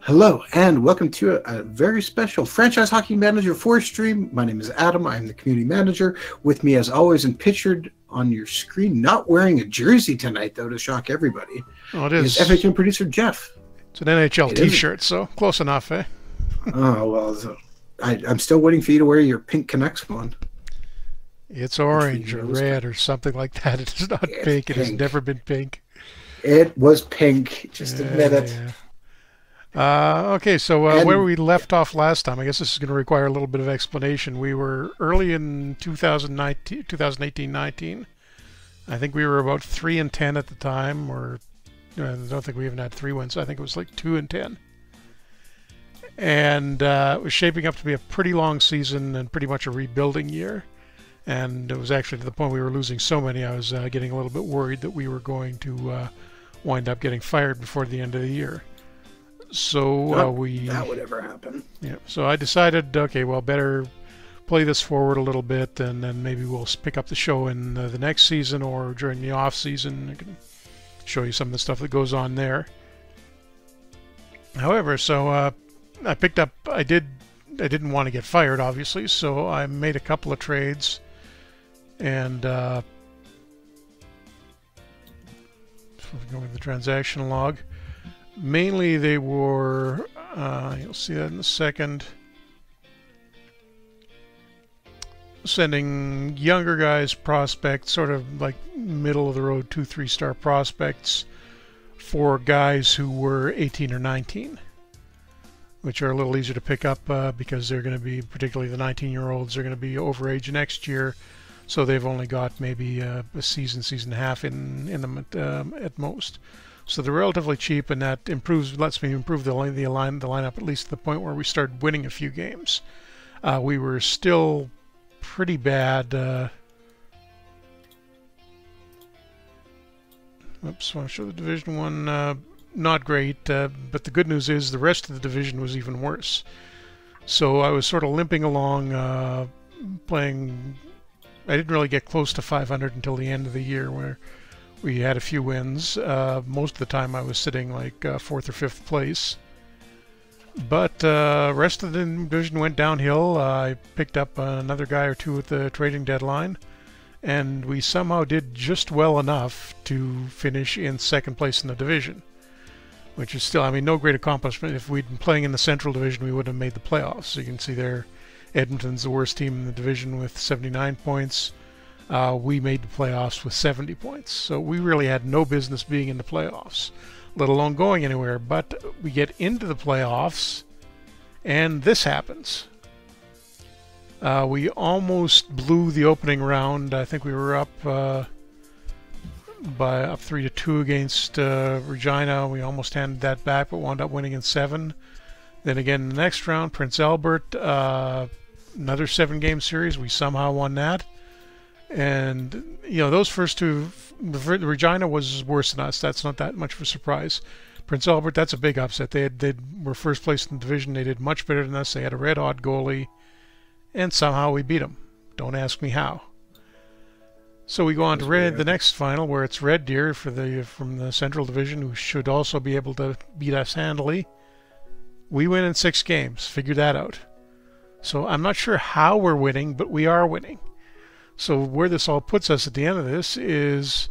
Hello, and welcome to a, a, very special Franchise Hockey Manager 4 stream. My name is Adam. I'm the community manager. With me, as always, and pictured on your screen, not wearing a jersey tonight, though, to shock everybody. Oh, it is. is FHM producer Jeff. It's an NHL t shirt, so close enough, eh? oh, well, so I, I'm still waiting for you to wear your pink Canucks one. It's orange or red or something like that. It's not it's pink. pink. It has never been pink. It was pink. Just admit it. Yeah. Uh, okay, so uh, where we left off last time, I guess this is going to require a little bit of explanation. We were early in 2019, 2018-19. I think we were about three and ten at the time, or I don't think we even had three wins. I think it was like two and ten, and uh, it was shaping up to be a pretty long season and pretty much a rebuilding year. And it was actually to the point we were losing so many, I was uh, getting a little bit worried that we were going to uh, wind up getting fired before the end of the year. So uh, we that would ever happen. Yeah. So I decided, okay, well, better play this forward a little bit, and then maybe we'll pick up the show in uh, the next season or during the off season. I can show you some of the stuff that goes on there. However, so uh, I picked up. I did. I didn't want to get fired, obviously, so I made a couple of trades, and uh, going to the transaction log mainly they were, uh, you'll see that in a second, sending younger guys prospects, sort of like middle of the road two, three star prospects for guys who were 18 or 19, which are a little easier to pick up uh, because they're going to be, particularly the 19 year olds, are going to be overage next year. So they've only got maybe uh, a season, season and a half in, in them at, um, at most. So they're relatively cheap, and that improves, lets me improve the line, the line, the lineup at least to the point where we started winning a few games. Uh, we were still pretty bad. Uh, oops, I want to show the Division One. Uh, not great, uh, but the good news is the rest of the division was even worse. So I was sort of limping along, uh, playing. I didn't really get close to 500 until the end of the year, where we had a few wins. Uh, most of the time I was sitting like uh, fourth or fifth place. But uh, rest of the division went downhill. I picked up another guy or two at the trading deadline, and we somehow did just well enough to finish in second place in the division, which is still, I mean, no great accomplishment. If we'd been playing in the Central Division, we wouldn't have made the playoffs. So you can see there, Edmonton's the worst team in the division with 79 points uh, we made the playoffs with 70 points. So we really had no business being in the playoffs, let alone going anywhere. But we get into the playoffs, and this happens. Uh, we almost blew the opening round. I think we were up uh, by up three to two against uh, Regina. We almost handed that back, but wound up winning in seven. Then again, in the next round, Prince Albert, uh, another seven-game series. We somehow won that and you know those first two, Regina was worse than us. That's not that much of a surprise. Prince Albert, that's a big upset. They had, they were first place in the division. They did much better than us. They had a red hot goalie, and somehow we beat them. Don't ask me how. So we go on to red, the next final, where it's Red Deer for the from the Central Division, who should also be able to beat us handily. We win in six games. Figure that out. So I'm not sure how we're winning, but we are winning. So where this all puts us at the end of this is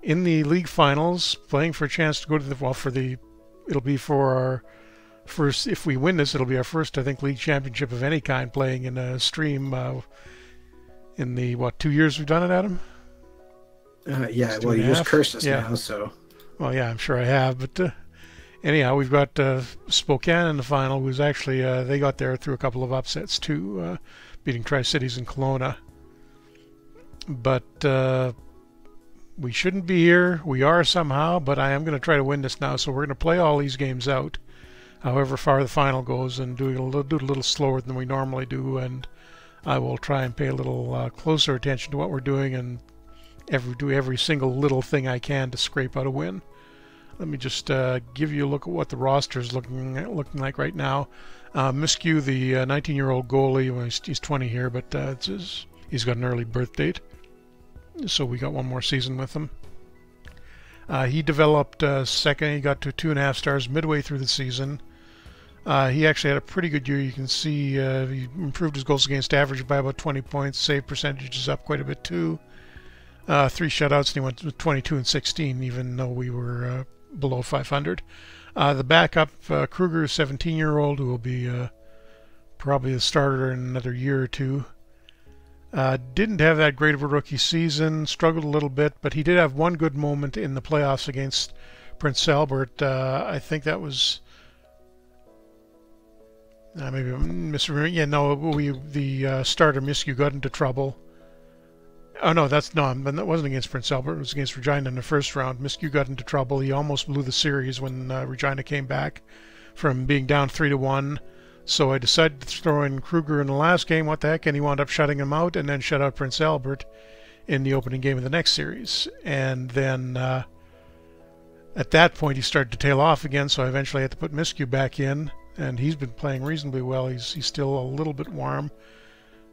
in the league finals, playing for a chance to go to the well for the it'll be for our first if we win this it'll be our first I think league championship of any kind playing in a stream uh, in the what two years we've done it Adam? Uh, yeah well you just cursed us yeah. now so. Well yeah I'm sure I have but uh, anyhow we've got uh, Spokane in the final who's actually uh, they got there through a couple of upsets too uh, beating Tri Cities and Kelowna but uh, we shouldn't be here. We are somehow, but I am going to try to win this now. So we're going to play all these games out, however far the final goes, and do it a little, do it a little slower than we normally do. And I will try and pay a little uh, closer attention to what we're doing and every do every single little thing I can to scrape out a win. Let me just uh, give you a look at what the roster is looking looking like right now. Uh, the 19-year-old uh, goalie, well, he's, he's, 20 here, but uh, his, he's got an early birth date so we got one more season with him. Uh, he developed uh, second. He got to two and a half stars midway through the season. Uh, he actually had a pretty good year. You can see uh, he improved his goals against average by about 20 points. Save percentage is up quite a bit too. Uh, three shutouts, and he went to 22 and 16, even though we were uh, below 500. Uh, the backup, Kruger, 17-year-old, who will be probably the starter in another year or two. Uh, didn't have that great of a rookie season, struggled a little bit, but he did have one good moment in the playoffs against Prince Albert. Uh, I think that was uh, maybe Mr. Yeah, no, we the uh, starter Miskew got into trouble. Oh no, that's no, that wasn't against Prince Albert. It was against Regina in the first round. Miskew got into trouble. He almost blew the series when uh, Regina came back from being down three to one. So I decided to throw in Kruger in the last game. What the heck? And he wound up shutting him out and then shut out Prince Albert in the opening game of the next series. And then uh, at that point, he started to tail off again. So I eventually had to put Miskew back in. And he's been playing reasonably well. He's, he's still a little bit warm.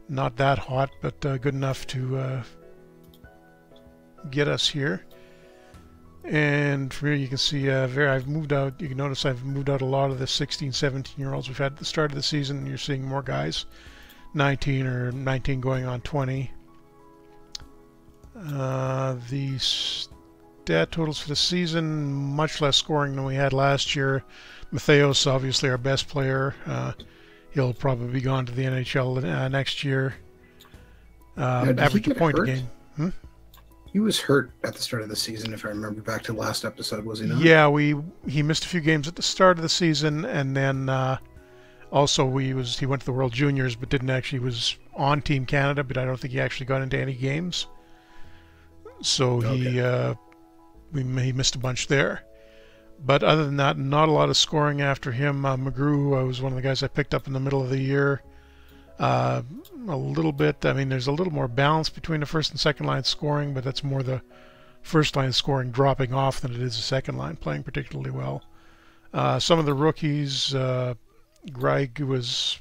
Not that hot, but uh, good enough to uh, get us here. And from here you can see uh, very, I've moved out, you can notice I've moved out a lot of the 16, 17 year olds we've had at the start of the season. You're seeing more guys, 19 or 19 going on 20. Uh, the stat totals for the season, much less scoring than we had last year. Mattheos, obviously our best player. Uh, he'll probably be gone to the NHL uh, next year. Uh, average point hurt? game. Hmm? He was hurt at the start of the season, if I remember back to last episode, was he not? Yeah, we he missed a few games at the start of the season, and then uh, also we was he went to the World Juniors, but didn't actually was on Team Canada, but I don't think he actually got into any games. So okay. he uh, we he missed a bunch there. But other than that, not a lot of scoring after him. Uh, McGrew uh, was one of the guys I picked up in the middle of the year. Uh, a little bit. I mean, there's a little more balance between the first and second line scoring, but that's more the first line scoring dropping off than it is the second line playing particularly well. Uh, some of the rookies, uh, Greg was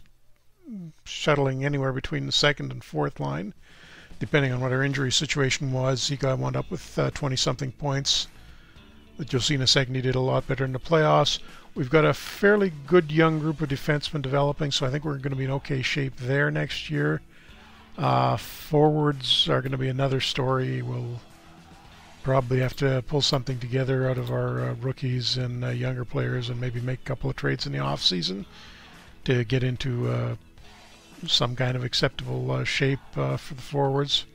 shuttling anywhere between the second and fourth line, depending on what our injury situation was. He got wound up with 20 uh, something points. With Josina he did a lot better in the playoffs. We've got a fairly good young group of defensemen developing, so I think we're going to be in okay shape there next year. Uh, forwards are going to be another story. We'll probably have to pull something together out of our uh, rookies and uh, younger players and maybe make a couple of trades in the off season to get into uh, some kind of acceptable uh, shape uh, for the forwards.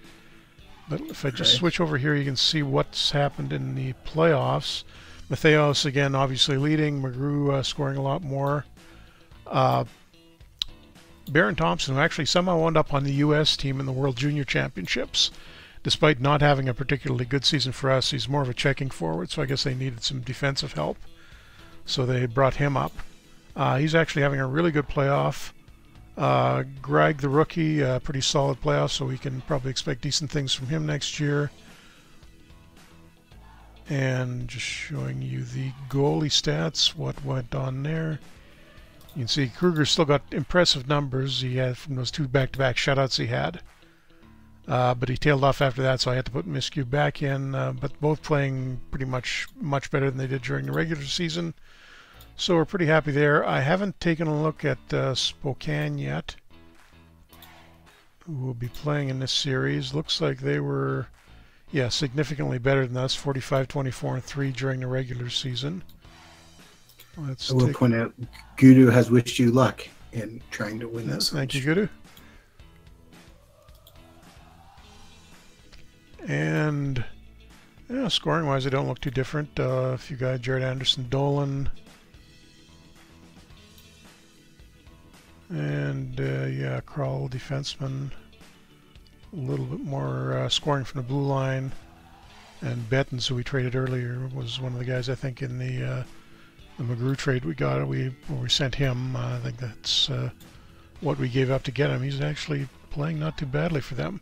But if I just switch over here, you can see what's happened in the playoffs. Mattheos again, obviously leading. McGrew uh, scoring a lot more. Uh, Baron Thompson, who actually somehow wound up on the U.S. team in the World Junior Championships, despite not having a particularly good season for us. He's more of a checking forward, so I guess they needed some defensive help. So they brought him up. Uh, he's actually having a really good playoff. Uh, Greg, the rookie, uh, pretty solid playoff, so we can probably expect decent things from him next year and just showing you the goalie stats, what went on there. You can see Kruger still got impressive numbers he had from those two back-to-back shutouts he had. Uh, but he tailed off after that, so I had to put Miskew back in. Uh, but both playing pretty much much better than they did during the regular season. So we're pretty happy there. I haven't taken a look at uh, Spokane yet, who will be playing in this series. Looks like they were yeah, significantly better than us, 45, 24, and 3 during the regular season. Let's I will point out, Gudu has wished you luck in trying to win this. Thank you, Gudu. And yeah, scoring wise, they don't look too different. Uh, if you got Jaret Anderson, Dolan, and uh, yeah, Crawl defenseman a little bit more uh, scoring from the blue line. And Bettens, who we traded earlier, was one of the guys I think in the uh, the McGrew trade we got. We we sent him. Uh, I think that's uh, what we gave up to get him. He's actually playing not too badly for them.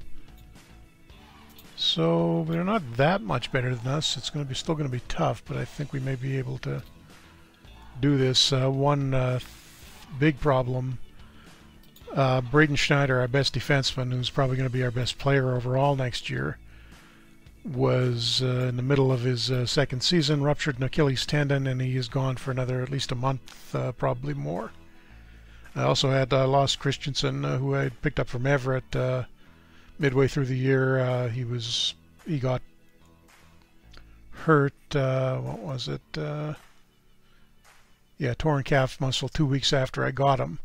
So they're not that much better than us. It's going to be still going to be tough, but I think we may be able to do this. Uh, one uh, big problem uh, Braden Schneider, our best defenseman, who's probably going to be our best player overall next year, was uh, in the middle of his uh, second season, ruptured an Achilles tendon, and he is gone for another at least a month, uh, probably more. I also had uh, lost Christensen, uh, who I picked up from Everett uh, midway through the year. He was he got hurt. What was it? Yeah, torn calf muscle two weeks after I got him,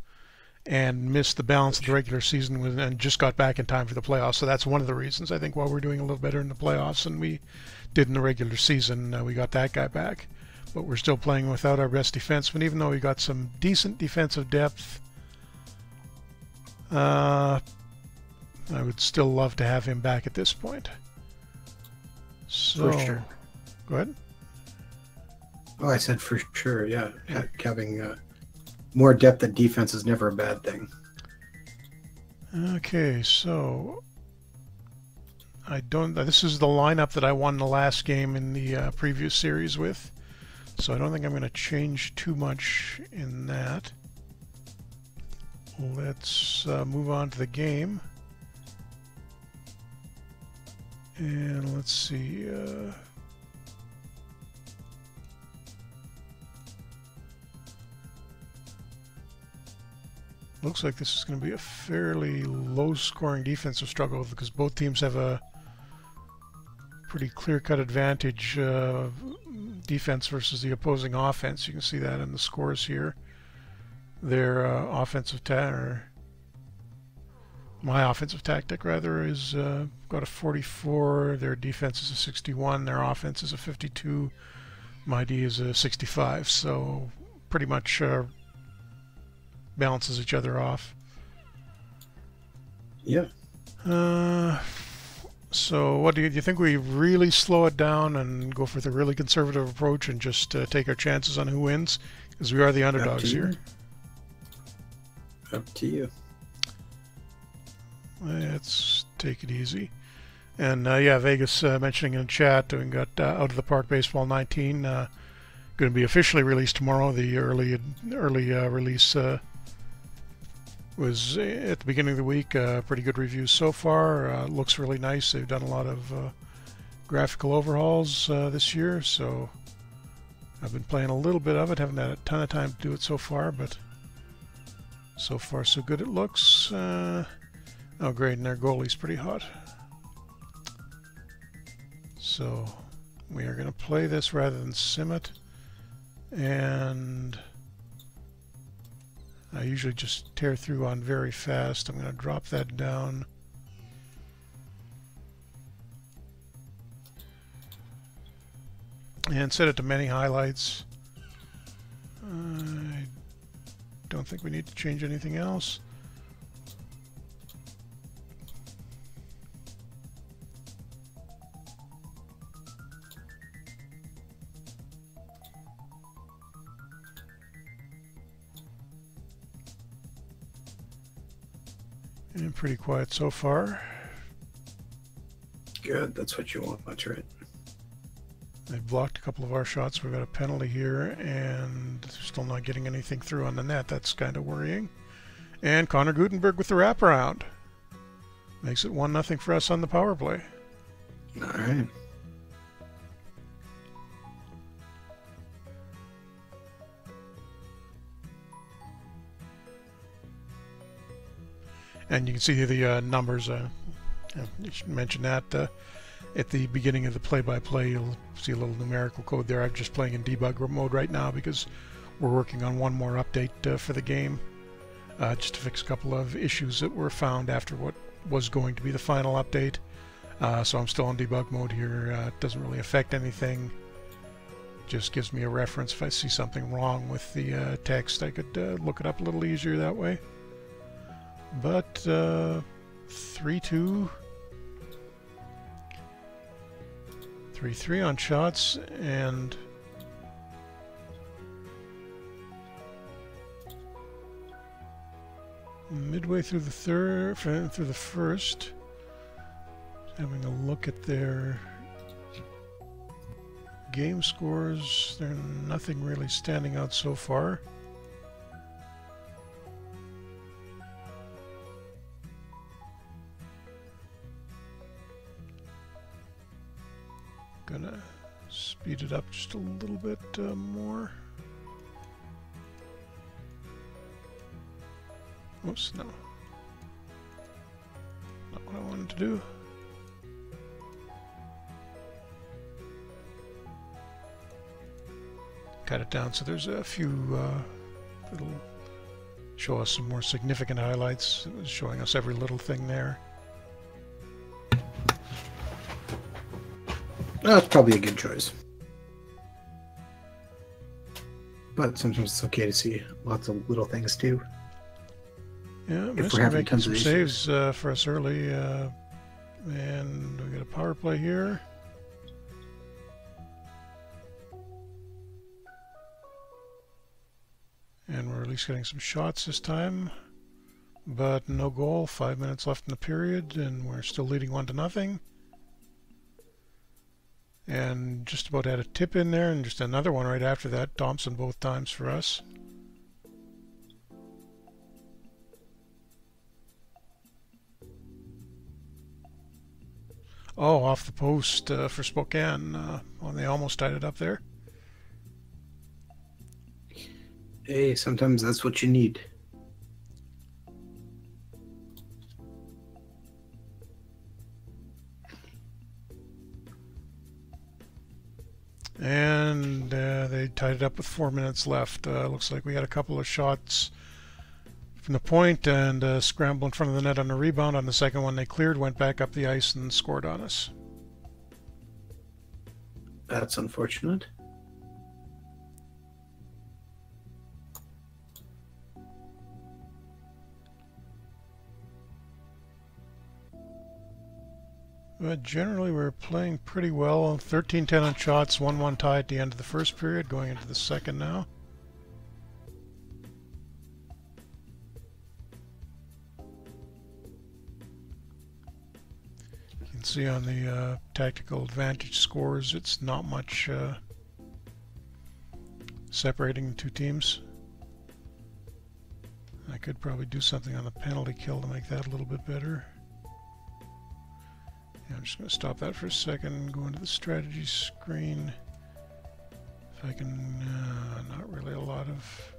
and missed the balance of the regular season with, and just got back in time for the playoffs. So that's one of the reasons I think why we're doing a little better in the playoffs than we did in the regular season. Uh, we got that guy back, but we're still playing without our best defenseman, even though we got some decent defensive depth. Uh, I would still love to have him back at this point. So, For sure. go ahead. Oh, I said for sure. Yeah, Ha- having uh, more depth at defense is never a bad thing. Okay, so I don't. This is the lineup that I won the last game in the uh, previous series with, so I don't think I'm going to change too much in that. Let's uh, move on to the game, and let's see. Uh, looks like this is going to be a fairly low-scoring defensive struggle because both teams have a pretty clear-cut advantage uh, defense versus the opposing offense. You can see that in the scores here. Their uh, offensive ta- or my offensive tactic rather is uh, got a 44. Their defense is a 61. Their offense is a 52. My D is a 65. So pretty much uh, balances each other off. Yeah. Uh, so what do you, do you think we really slow it down and go for the really conservative approach and just uh, take our chances on who wins? Because we are the underdogs here. Up to you. Let's take it easy. And uh, yeah, Vegas uh, mentioning in chat, we got uh, Out of the Park Baseball 19 uh, going to be officially released tomorrow. The early early uh, release uh, was at the beginning of the week. Uh, pretty good reviews so far. Uh, looks really nice. They've done a lot of uh, graphical overhauls uh, this year, so I've been playing a little bit of it. Haven't had a ton of time to do it so far, but so far so good it looks. Uh, oh, great, and their goalie's pretty hot. So we are going to play this rather than sim it. And I usually just tear through on very fast. I'm going to drop that down. And set it to many highlights. I don't think we need to change anything else. And pretty quiet so far. Good. That's what you want. That's right. They blocked a couple of our shots. We've got a penalty here, and still not getting anything through on the net. That's kind of worrying. And Connor Gutenberg with the wraparound. Makes it 1 nothing for us on the power play. All right. And you can see the uh, numbers. Uh, yeah, you should mention that uh, at the beginning of the play-by-play. You'll see a little numerical code there. I'm just playing in debug mode right now because we're working on one more update uh, for the game, uh, just to fix a couple of issues that were found after what was going to be the final update. Uh, so I'm still in debug mode here. Uh, it doesn't really affect anything. Just gives me a reference if I see something wrong with the uh, text. I could uh, look it up a little easier that way. But uh, three two, three three on shots, and midway through the third, through the first, having a look at their game scores. There's nothing really standing out so far. Speed it up just a little bit uh, more. Oops, no. Not what I wanted to do. Cut it down so there's a few uh, little show us some more significant highlights. It was showing us every little thing there. That's probably a good choice. But sometimes it's okay to see lots of little things too. Yeah, if Mr. making some saves uh, for us early. Uh, and we got a power play here. And we're at least getting some shots this time. But no goal, five minutes left in the period, and we're still leading one to nothing. And just about had a tip in there, and just another one right after that. Thompson both times for us. Oh, off the post uh, for Spokane uh, when they almost tied it up there. Hey, sometimes that's what you need. Tied it up with four minutes left. Uh, looks like we had a couple of shots from the point and scramble in front of the net on a rebound. On the second one, they cleared, went back up the ice, and scored on us. That's unfortunate. But generally, we're playing pretty well. 13-10 on shots, 1-1 tie at the end of the first period, going into the second now. You can see on the uh, tactical advantage scores, it's not much uh, separating the two teams. I could probably do something on the penalty kill to make that a little bit better. Yeah, I'm just going to stop that for a second, go into the strategy screen. If I can, uh, not really a lot of...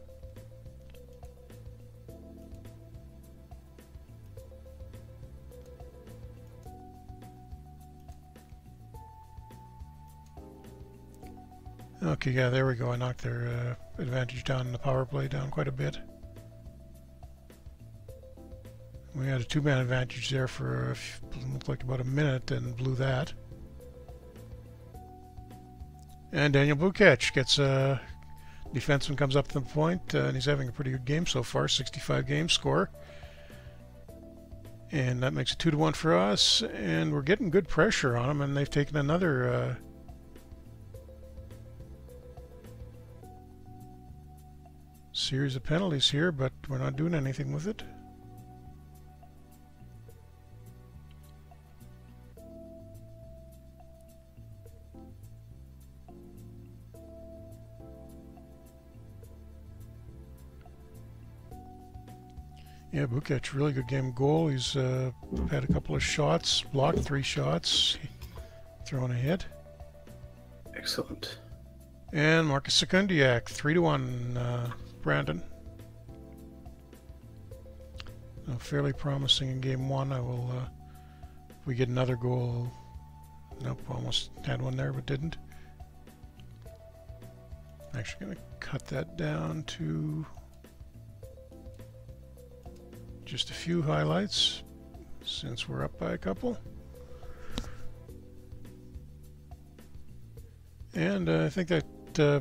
Okay, yeah, there we go. I knocked their uh, advantage down, the power play down quite a bit. We had a two-man advantage there for looked like about a minute and blew that. And Daniel Bukac gets a defenseman comes up to the point, uh, and he's having a pretty good game so far, 65 game score. And that makes it 2 to 1 for us, and we're getting good pressure on them, and they've taken another uh, series of penalties here, but we're not doing anything with it. Yeah, Bukac, really good game goal. He's uh, had a couple of shots, blocked three shots, thrown a hit. Excellent. And Marcus Sekundiak, 3 to 1, uh, Brandon. Uh, fairly promising in game one. I will, uh, if we get another goal, nope, almost had one there but didn't. Actually going to cut that down to just a few highlights since we're up by a couple. And uh, I think that, uh,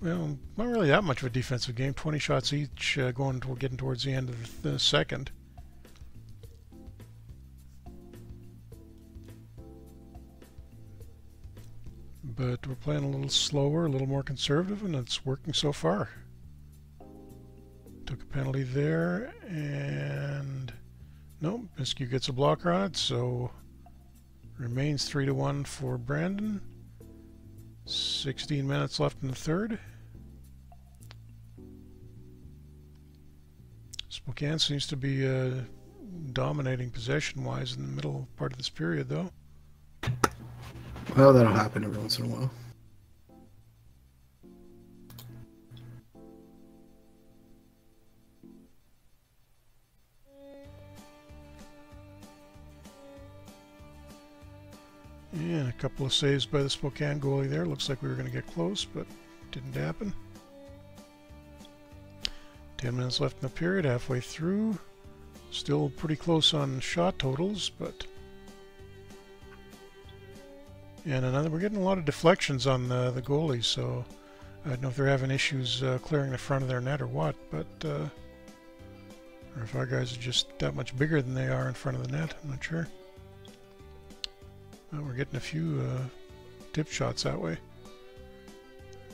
well, not really that much of a defensive game. 20 shots each uh, going to, getting towards the end of the second. But we're playing a little slower, a little more conservative, and it's working so far. Took a penalty there, and no, Miskew gets a blocker on it, so remains 3 to 1 for Brandon. 16 minutes left in the third. Spokane seems to be uh, dominating possession-wise in the middle part of this period, though. Well, that'll happen every once in a while. Couple of saves by the Spokane goalie there. Looks like we were going to get close, but didn't happen. 10 minutes left in the period, halfway through. Still pretty close on shot totals, but... And another, we're getting a lot of deflections on the, the goalies, so I don't know if they're having issues uh, clearing the front of their net or what, but... Uh, or if our guys are just that much bigger than they are in front of the net, I'm not sure. We're getting a few uh, tip shots that way.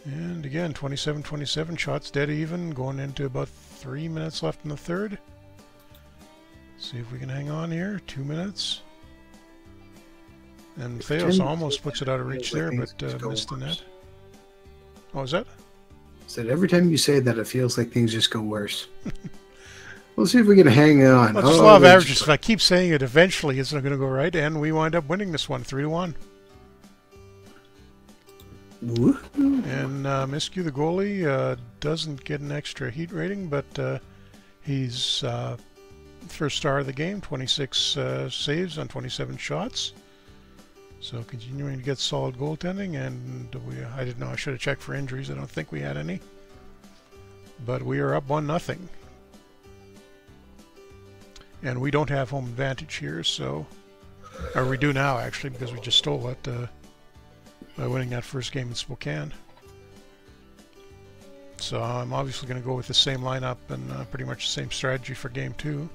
And again, 27-27 shots dead even, going into about three minutes left in the third. See if we can hang on here. Two minutes. And Theos almost puts it out of reach there, but uh, missed the net. Oh, is that? Said every time you say that, it feels like things just go worse. We'll see if we can hang on. It's oh, averages. If I keep saying it, eventually it's not going to go right, and we wind up winning this one, three to one. And uh, Miscue, the goalie, uh, doesn't get an extra heat rating, but uh, he's uh, first star of the game, 26 uh, saves on 27 shots. So continuing to get solid goaltending, and we, I didn't know I should have checked for injuries. I don't think we had any. But we are up one nothing and we don't have home advantage here, so... Or we do now, actually, because we just stole it uh, by winning that first game in Spokane. So I'm obviously going to go with the same lineup and uh, pretty much the same strategy for game two.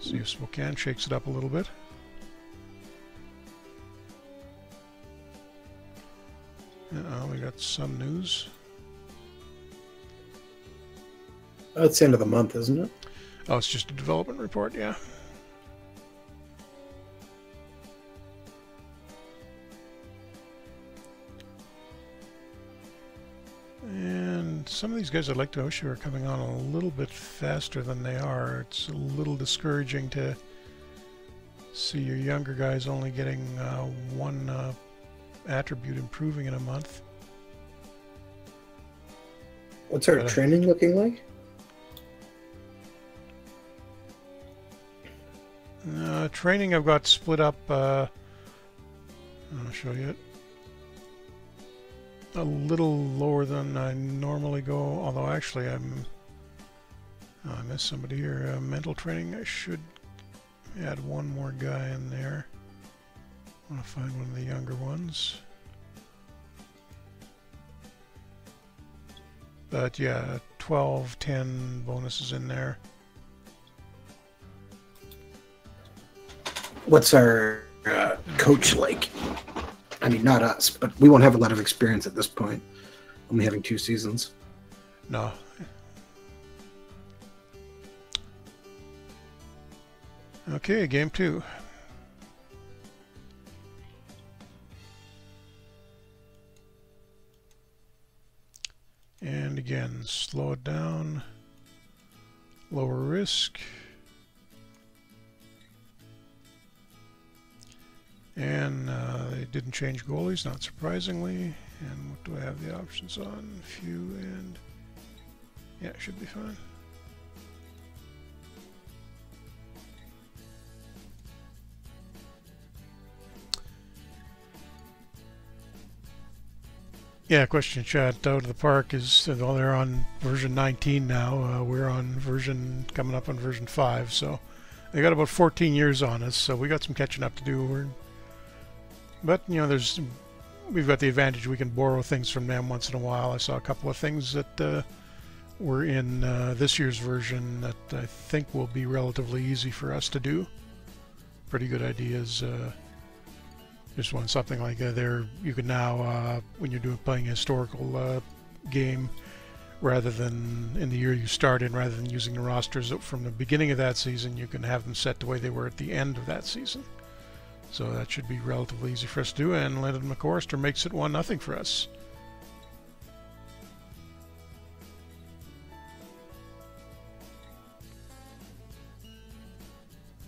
See if Spokane shakes it up a little bit. Uh we got some news. Oh, it's the end of the month, isn't it? Oh, it's just a development report, yeah. And some of these guys I'd like to wish are coming on a little bit faster than they are. It's a little discouraging to see your younger guys only getting uh, one uh, attribute improving in a month. What's our but, uh, training looking like? Uh, training I've got split up, uh, I'll show you it, a little lower than I normally go, although actually I'm, oh, I missed somebody here, uh, mental training, I should add one more guy in there. I want to find one of the younger ones. But yeah, 12, 10 bonuses in there. What's our uh, coach like? I mean, not us, but we won't have a lot of experience at this point. Only having two seasons. No. Okay, game two. And again, slow it down, lower risk. And uh, they didn't change goalies, not surprisingly. And what do I have the options on? Few and... Yeah, it should be fine. Yeah, question chat out of the park is well, they're on version 19 now. Uh, we're on version coming up on version 5, so they got about 14 years on us. So we got some catching up to do. We're but, you know, there's we've got the advantage we can borrow things from them once in a while. I saw a couple of things that uh, were in uh, this year's version that I think will be relatively easy for us to do. Pretty good ideas. Uh, just one something like uh, there you can now uh, when you're doing playing a historical uh, game rather than in the year you start in rather than using the rosters from the beginning of that season you can have them set the way they were at the end of that season so that should be relatively easy for us to do, and Linden McCorrister makes it 1 nothing for us.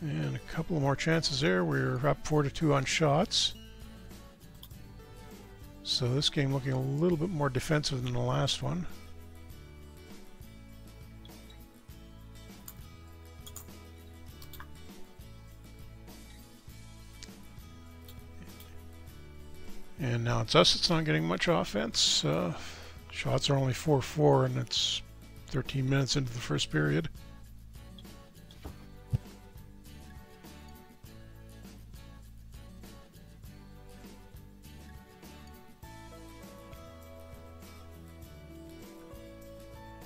And a couple more chances there. We're up 4 to 2 on shots. So this game looking a little bit more defensive than the last one. And now it's us It's not getting much offense. Uh, shots are only 4-4 and it's 13 minutes into the first period.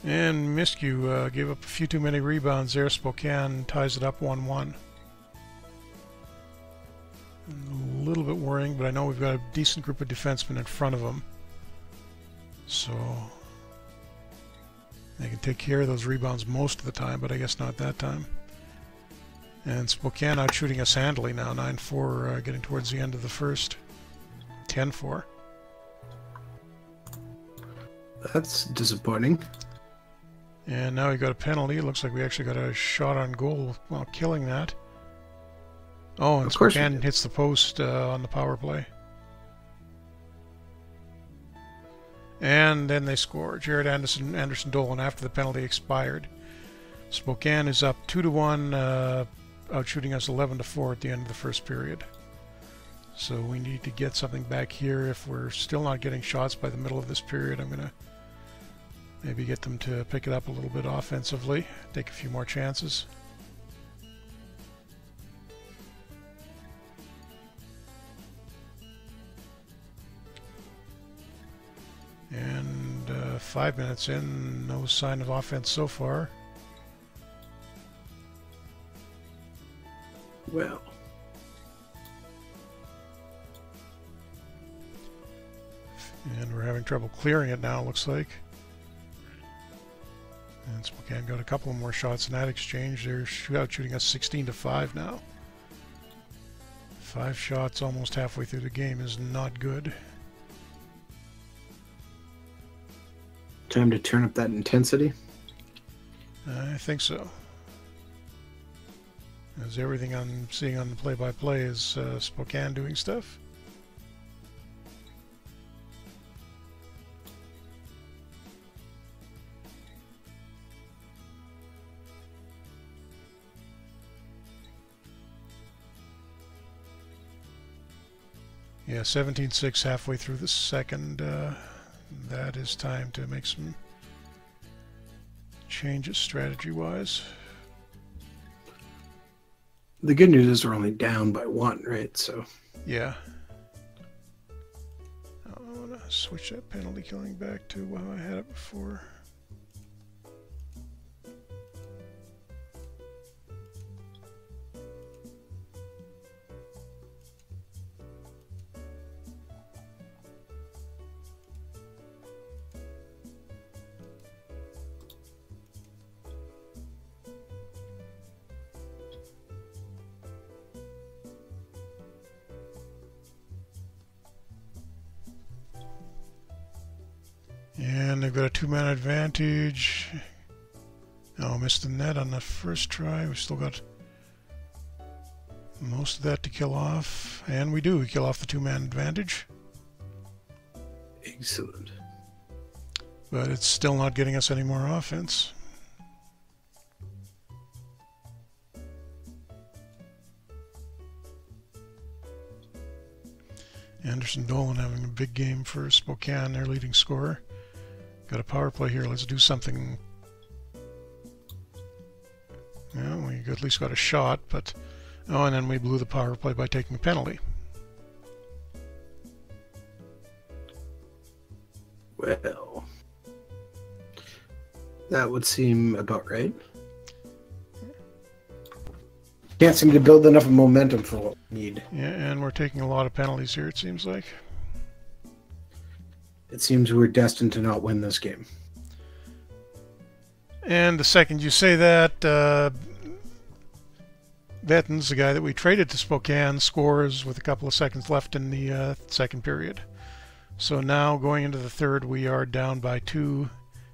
And Miscue uh, gave up a few too many rebounds there. Spokane ties it up 1-1. A little bit worrying, but I know we've got a decent group of defensemen in front of them. So they can take care of those rebounds most of the time, but I guess not that time. And Spokane out shooting us handily now, 9-4, uh, getting towards the end of the first. 10-4. That's disappointing. And now we got a penalty. It looks like we actually got a shot on goal while killing that. Oh, and Of course Spokane hits the post uh, on the power play. And then they score. Jaret Anderson, Anderson Dolan after the penalty expired. Spokane is up two to one, uh, out shooting us 11 to four at the end of the first period. So we need to get something back here. If we're still not getting shots by the middle of this period, I'm gonna maybe get them to pick it up a little bit offensively, take a few more chances. Five minutes in, no sign of offense so far. Well, And we're having trouble clearing it now, looks like. And Spokane got a couple more shots in that exchange. They're shootout shooting us 16 to 5 now. Five shots almost halfway through the game is not good. Time to turn up that intensity. I think so. As everything I'm seeing on the play-by-play is uh, Spokane doing stuff. Yeah, 17-6 halfway through the second. Uh, that is time to make some changes strategy-wise. The good news is we're only down by one, right? So Yeah. I want to switch that penalty killing back to how I had it before. And they've got a two-man advantage. Oh, missed the net on the first try. We've still got most of that to kill off. And we do. We kill off the two-man advantage. excellent. But it's still not getting us any more offense. Anderson Dolan having a big game for Spokane, their leading scorer. Got a power play here. Let's do something. Well, we at least got a shot, but oh, and then we blew the power play by taking a penalty. Well, that would seem about right. Can't seem to build enough momentum for what we need. Yeah, and we're taking a lot of penalties here. It seems like. It seems we're destined to not win this game. And the second you say that, uh, the guy that we traded to Spokane, scores with a couple of seconds left in the uh, second period. So now going into the third, we are down by two,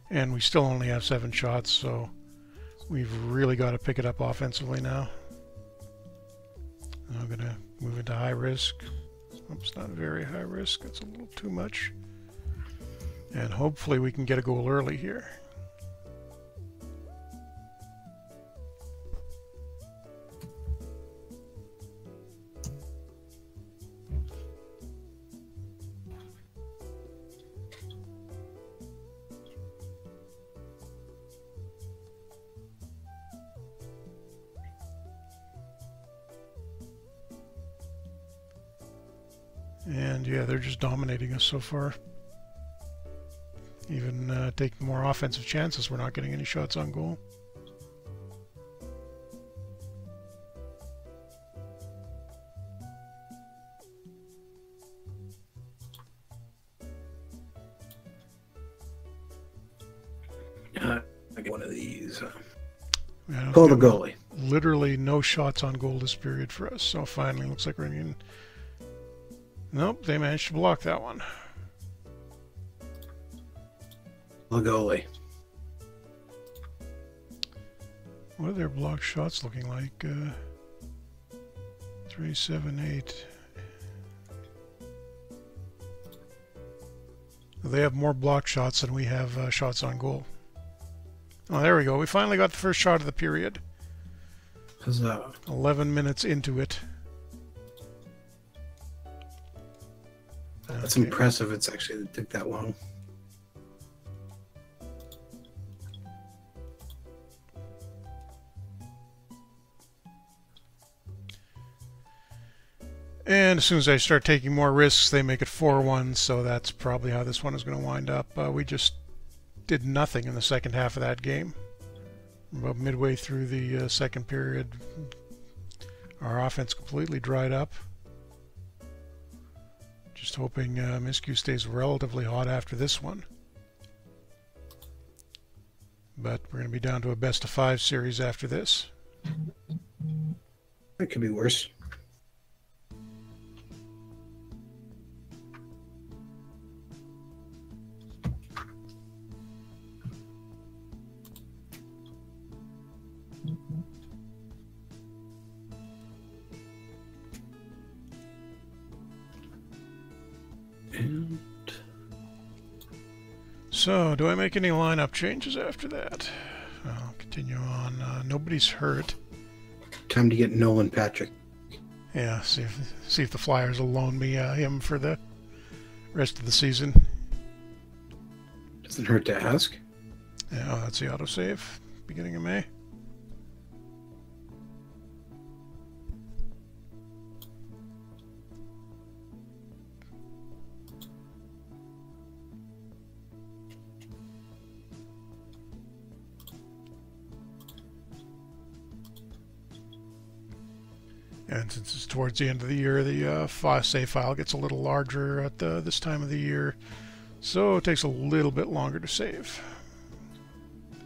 and we still only have seven shots. So we've really got to pick it up offensively now. I'm going to move into high risk. Oops, not very high risk. It's a little too much. And hopefully we can get a goal early here. And yeah, they're just dominating us so far. Even uh, taking more offensive chances, we're not getting any shots on goal. Uh, I get one of these. Uh, Yeah, Call the goalie. Literally no shots on goal this period for us. So finally, looks like we're in. Nope, they managed to block that one. Goalie. What are their blocked shots looking like? Uh, three, seven, eight. They have more blocked shots than we have uh, shots on goal. Oh, there we go. We finally got the first shot of the period. Huzzah. 11 minutes into it. That's Okay. impressive. It's actually it took that long. And as soon as I start taking more risks, they make it 4-1, so that's probably how this one is going to wind up. Uh, we just did nothing in the second half of that game. About midway through the uh, second period, our offense completely dried up. Just hoping uh, Myskiw stays relatively hot after this one. But we're going to be down to a best of five series after this. It could be worse. And So, do I make any lineup changes after that? I'll continue on. Uh, nobody's hurt. time to get Nolan Patrick. Yeah, see if see if the Flyers will loan me uh, him for the rest of the season. Doesn't hurt to ask. Yeah, oh, that's the autosave. Beginning of May. Since it's towards the end of the year, the uh, save file gets a little larger at the, this time of the year, so it takes a little bit longer to save.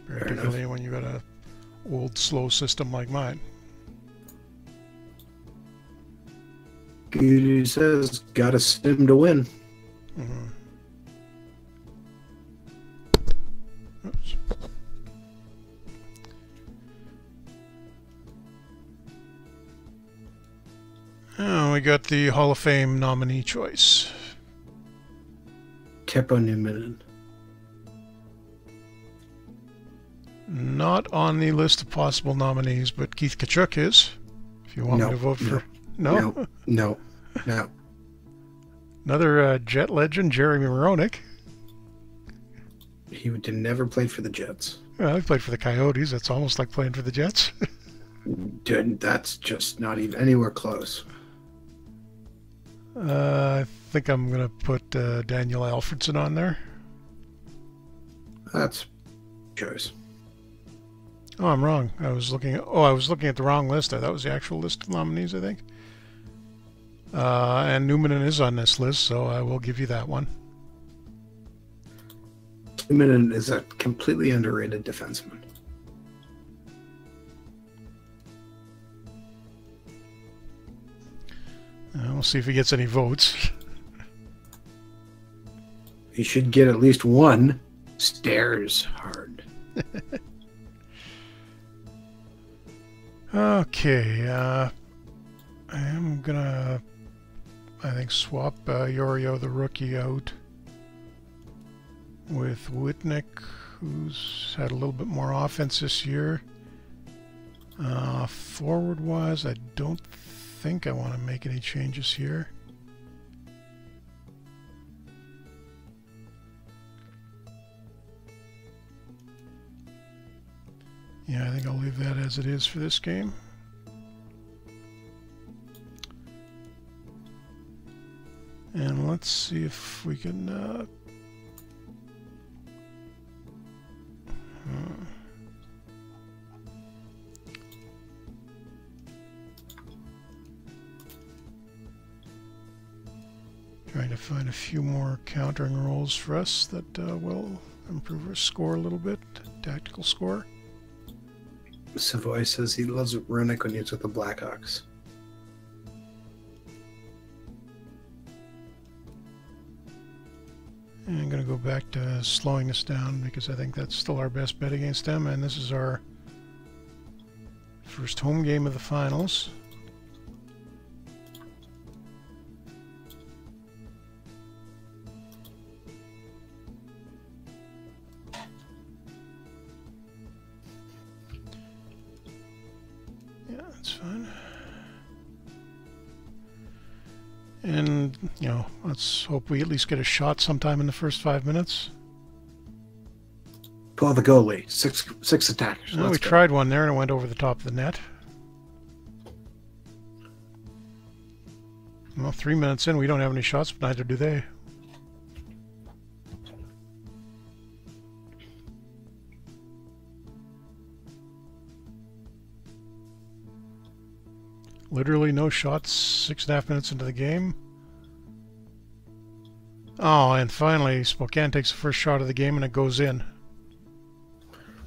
Particularly when you've got an old slow system like mine. Goody says, got a sim to win. Mhm. Oops. Oh, we got the Hall of Fame nominee choice. Teppo Numminen. Not on the list of possible nominees, but Keith Tkachuk is. If you want No, me to vote no, for. No? No, no, no. Another uh, Jet legend, Jeremy Roenick. He would never played for the Jets. Well, he played for the Coyotes. That's almost like playing for the Jets. Dude, that's just not even anywhere close. Uh, I think I'm gonna put uh, Daniel Alfredsson on there. That's choice. Oh, I'm wrong. I was looking. At, oh, I was looking at the wrong list. That was the actual list of nominees, I think. Uh, and Numminen is on this list, so I will give you that one. Numminen is a completely underrated defenseman. We'll see if he gets any votes. He should get at least one. Stairs hard. Okay. Uh, I am gonna, I think, swap uh, Yorio the rookie out with Whitnick, who's had a little bit more offense this year. Uh, forward wise, I don't think I want to make any changes here. Yeah, I think I'll leave that as it is for this game. And let's see if we can... Uh, uh, trying to find a few more countering rolls for us that uh, will improve our score a little bit, tactical score. Savoy says he loves Roenick when he's with the Blackhawks. And I'm going to go back to slowing this down because I think that's still our best bet against them. And this is our first home game of the finals. And, you know, let's hope we at least get a shot sometime in the first five minutes. Pull the goalie. Six six attackers. We go. tried one there and it went over the top of the net. Well, three minutes in, we don't have any shots, but neither do they. Literally no shots, six and a half minutes into the game. Oh, and finally, Spokane takes the first shot of the game and it goes in.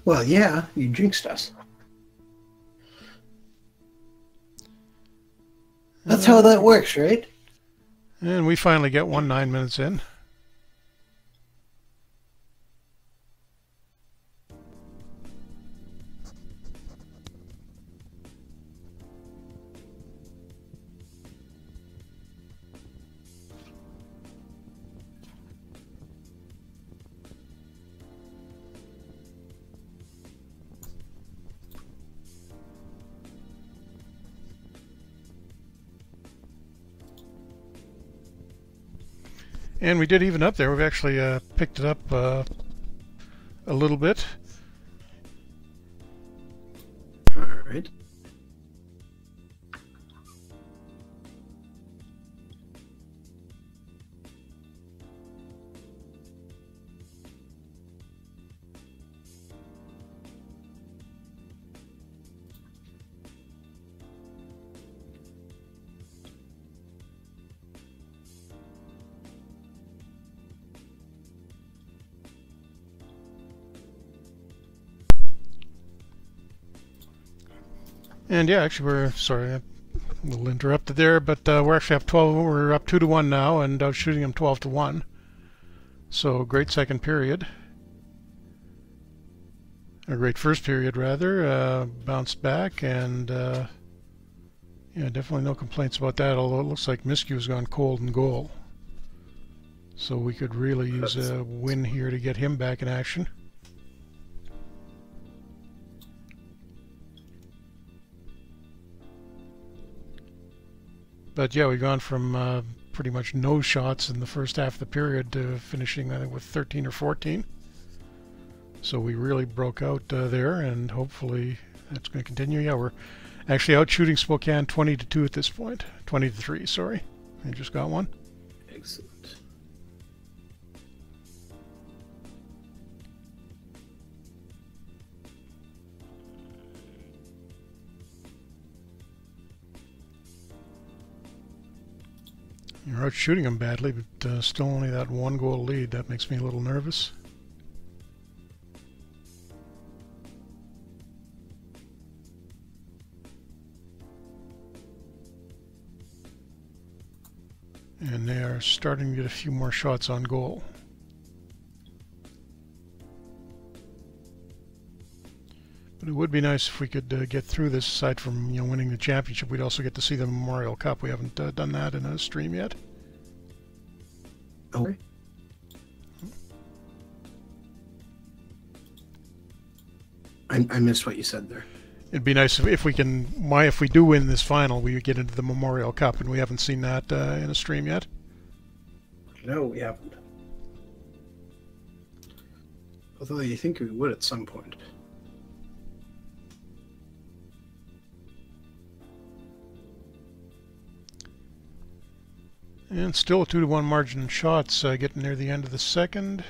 Well, yeah, you jinxed us. That's how that works, right? And we finally get one nine minutes in. And we did even up there. We've actually uh, picked it up uh, a little bit. And yeah, actually, we're sorry, a little interrupted there, but uh, we're actually up 12. We're up two to one now, and uh, shooting them 12 to one. So great second period. A great first period, rather. Uh, bounced back, and uh, yeah, definitely no complaints about that. Although it looks like Myskiw's gone cold in goal, so we could really use a win here to get him back in action. But yeah, we've gone from uh, pretty much no shots in the first half of the period to finishing, think, with 13 or 14. So we really broke out uh, there, and hopefully that's going to continue. Yeah, we're actually out shooting Spokane 20 to 2 at this point. 20 to 3, sorry. I just got one. Excellent. You're out shooting them badly, but uh, still only that one goal lead. That makes me a little nervous. And they are starting to get a few more shots on goal. But it would be nice if we could uh, get through this. Aside from you know winning the championship, we'd also get to see the Memorial Cup. We haven't uh, done that in a stream yet. Okay. I, I missed what you said there. It'd be nice if, if we can. Why, if we do win this final, we get into the Memorial Cup, and we haven't seen that uh, in a stream yet. No, we haven't. Although you think we would at some point. And still a 2 to 1 margin shots uh, getting near the end of the second.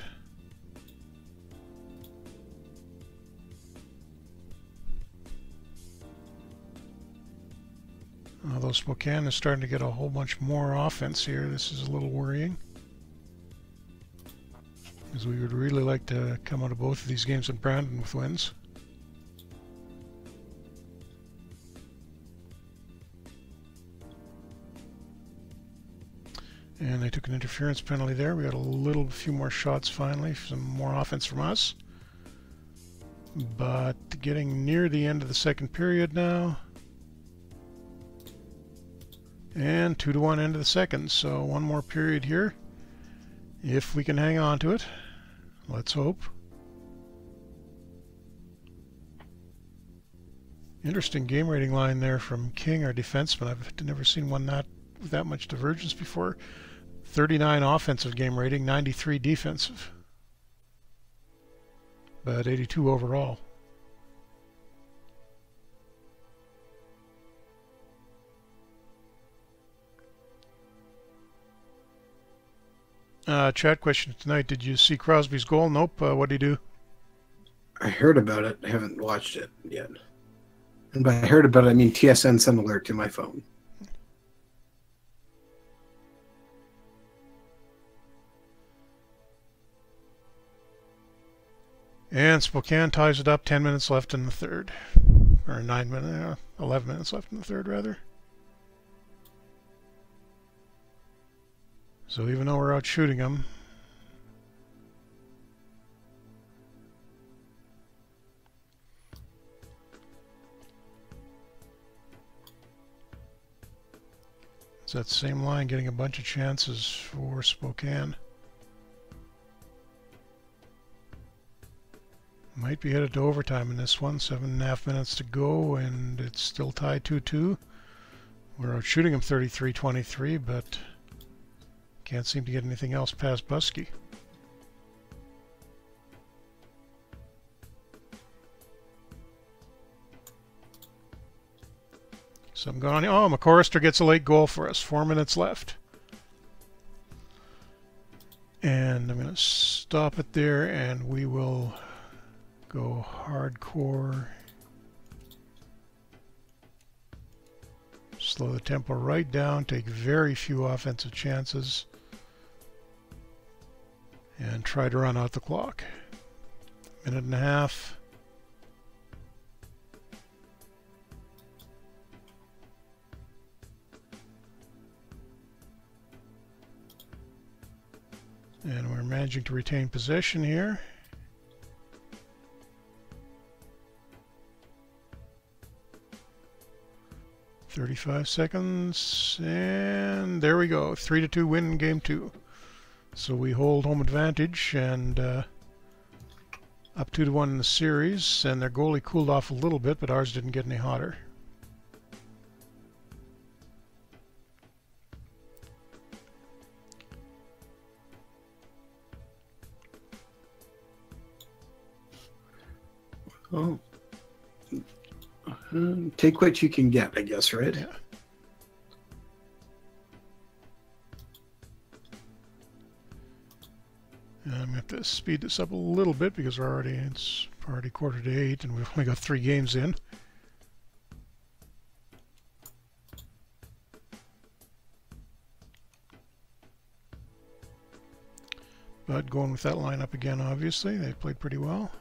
Although Spokane is starting to get a whole bunch more offense here, this is a little worrying. Because we would really like to come out of both of these games in Brandon with wins. And they took an interference penalty there. We got a little few more shots finally, some more offense from us. But getting near the end of the second period now. And 2 to 1 end of the second, so one more period here. If we can hang on to it. Let's hope. Interesting game rating line there from King, our defenseman. I've never seen one that with that much divergence before. 39 offensive game rating, 93 defensive. But 82 overall. Uh, chat question tonight. Did you see Crosby's goal? Nope. Uh, what did he do? I heard about it. I haven't watched it yet. And by I heard about it, I mean TSN sent alert to my phone. And Spokane ties it up. 10 minutes left in the third. Or 9 minutes, uh, 11 minutes left in the third, rather. So even though we're out shooting them, it's that same line getting a bunch of chances for Spokane. Might be headed to overtime in this one. Seven and a half minutes to go, and it's still tied 2-2. We're out shooting him 33-23, but can't seem to get anything else past Buskey. Something going on. Oh, McCorrister gets a late goal for us. Four minutes left. And I'm going to stop it there, and we will go hardcore. Slow the tempo right down, take very few offensive chances, and try to run out the clock. Minute and a half. And we're managing to retain possession here. 35 seconds, and there we go. 3 to 2 win game 2. So we hold home advantage and uh, up 2 to 1 in the series, and their goalie cooled off a little bit, but ours didn't get any hotter. Oh. Um, take what you can get, I guess, right? Yeah. And I'm to have to speed this up a little bit because we're already, it's already quarter to eight and we've only got three games in. But going with that lineup again, obviously, they played pretty well.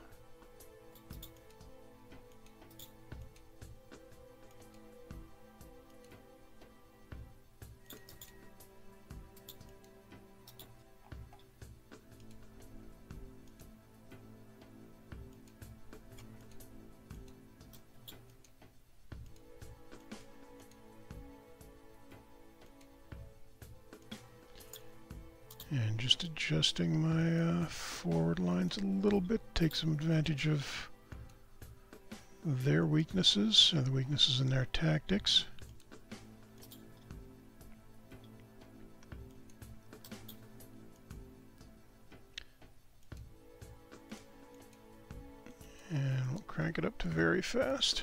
And just adjusting my uh, forward lines a little bit, take some advantage of their weaknesses, or the weaknesses in their tactics. And we'll crank it up to very fast.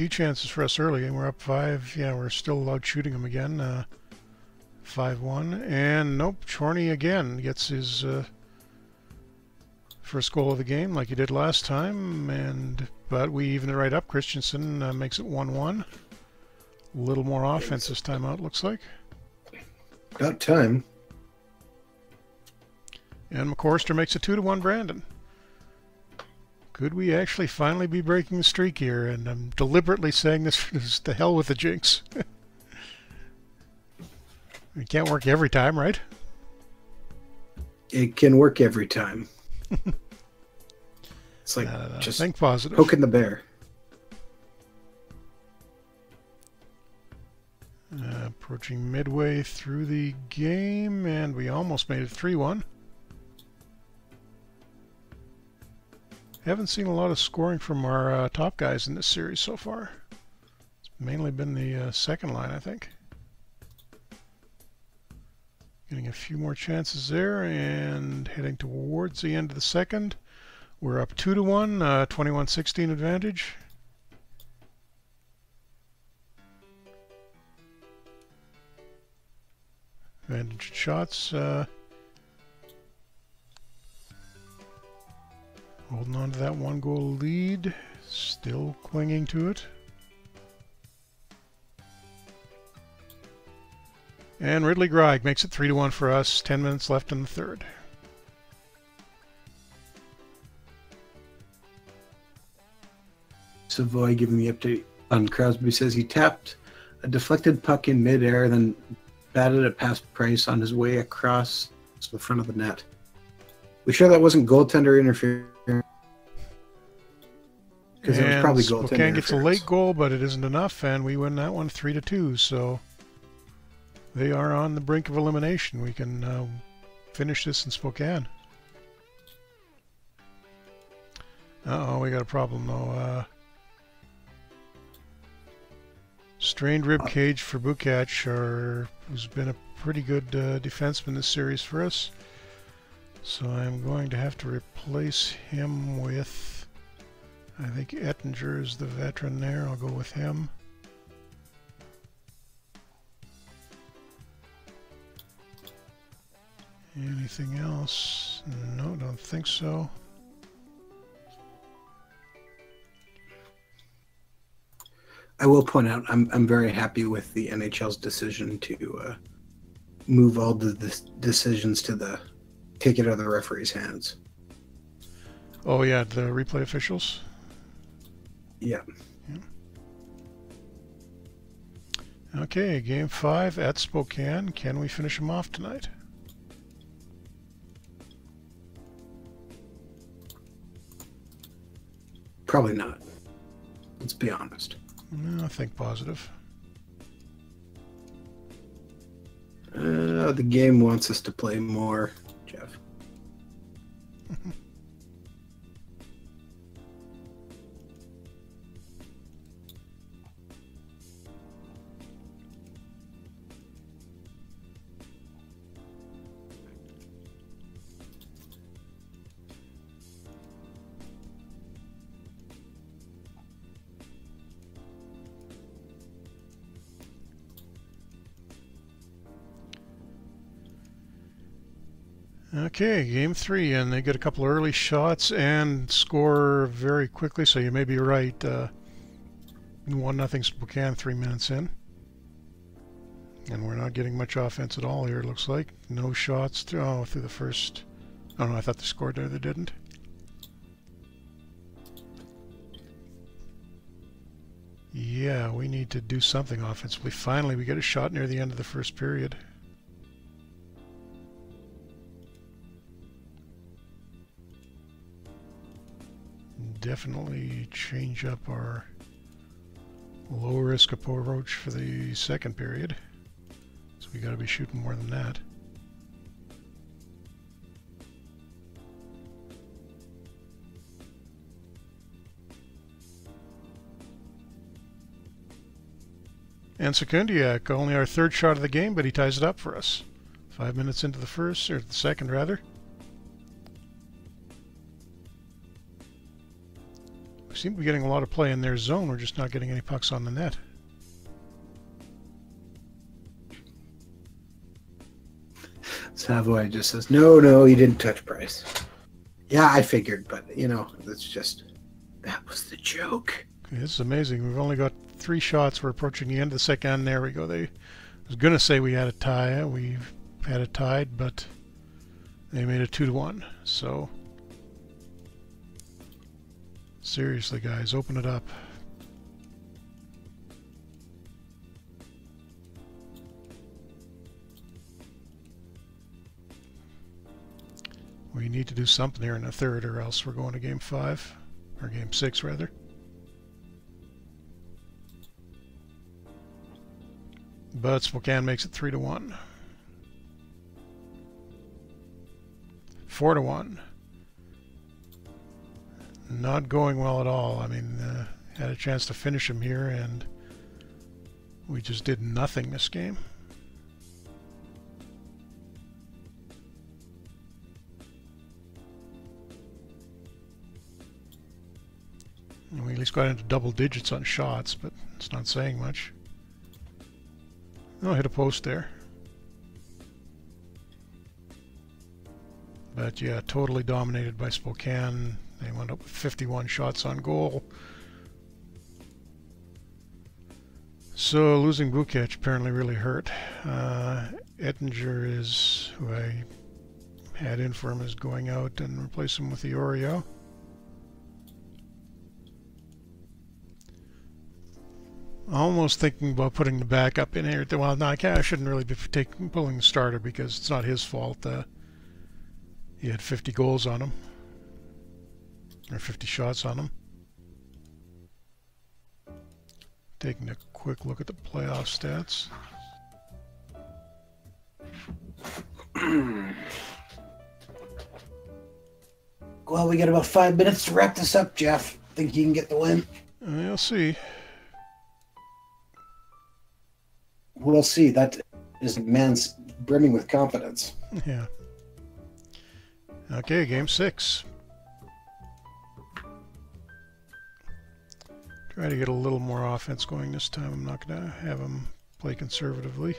Few chances for us early, and we're up five. Yeah, we're still allowed shooting them again. Uh, 5-1. And nope, Chorney again gets his uh, first goal of the game like he did last time. And But we even it right up. Christensen uh, makes it 1-1. A little more offense this time out, looks like. About time. And McCorrister makes it 2 to 1 Brandon. Could we actually finally be breaking the streak here? And I'm deliberately saying this is the hell with the jinx. it can't work every time, right? It can work every time. it's like Uh, just think positive. poking the bear. Uh, approaching midway through the game, and we almost made it 3-1. Haven't seen a lot of scoring from our uh, top guys in this series so far. It's mainly been the uh, second line, I think. Getting a few more chances there, and heading towards the end of the second. We're up 2 to 1, uh, 21-16 advantage. Advantage shots. Uh, holding on to that one goal lead. Still clinging to it. And Ridley Greig makes it 3 to 1 for us. 10 minutes left in the third. Savoy giving the update on Crosby says he tapped a deflected puck in midair, then batted it past Price on his way across to the front of the net. We sure that wasn't goaltender interference? Probably goaltender Spokane gets a late goal, but it isn't enough, and we win that one 3 to 2. So they are on the brink of elimination. We can uh, finish this in Spokane. Uh oh, we got a problem though. Uh, strained rib cage for Bukach, or who's been a pretty good uh, defenseman this series for us. So I'm going to have to replace him with. I think Ettinger is the veteran there. I'll go with him. Anything else? No, don't think so. I will point out I'm I'm very happy with the NHL's decision to uh, move all the, the decisions to the take it out of the referee's hands. Oh yeah, the replay officials. Yeah. Okay, game five at Spokane. Can we finish them off tonight? Probably not. Let's be honest. No, I think positive. Uh, the game wants us to play more, Okay, game three, and they get a couple early shots and score very quickly. So you may be right. Uh, one nothing Spokane, three minutes in, and we're not getting much offense at all here. It looks like no shots through, oh, through the first. Oh no, I thought they scored there. They didn't. Yeah, we need to do something offensively. Finally, we get a shot near the end of the first period. Definitely change up our low risk approach for the second period. So we got to be shooting more than that. And Sekundiak, only our third shot of the game, but he ties it up for us. Five minutes into the first, or the second rather. Seem to be getting a lot of play in their zone. We're just not getting any pucks on the net. Savoy just says, "No, no, he didn't touch Price." Yeah, I figured, but you know, that's just that was the joke. It's amazing. We've only got three shots. We're approaching the end of the second. There we go. They I was gonna say we had a tie. We've had it tied, but they made it two to one. So seriously, guys, open it up. We need to do something here in the third, or else we're going to game five, or game six, rather. But Spokane makes it three to one. Four to one. Not going well at all. I mean, uh, had a chance to finish him here, and we just did nothing this game. And we at least got into double digits on shots, but it's not saying much. Oh, hit a post there. But yeah, totally dominated by Spokane. They went up with 51 shots on goal. So losing Bukac apparently really hurt. Uh, Ettinger is, who I had in for him, is going out and replace him with the Oreo. almost thinking about putting the backup in here. Well, no, I, can't, I shouldn't really be taking, pulling the starter because it's not his fault. Uh, he had 50 goals on him. Or 50 shots on him. Taking a quick look at the playoff stats. well, we got about five minutes to wrap this up, Jeff. Think you can get the win? Uh, we'll see. we'll see. That is man's brimming with confidence. Yeah. Okay, game six. Try to get a little more offense going this time. I'm not going to have him play conservatively.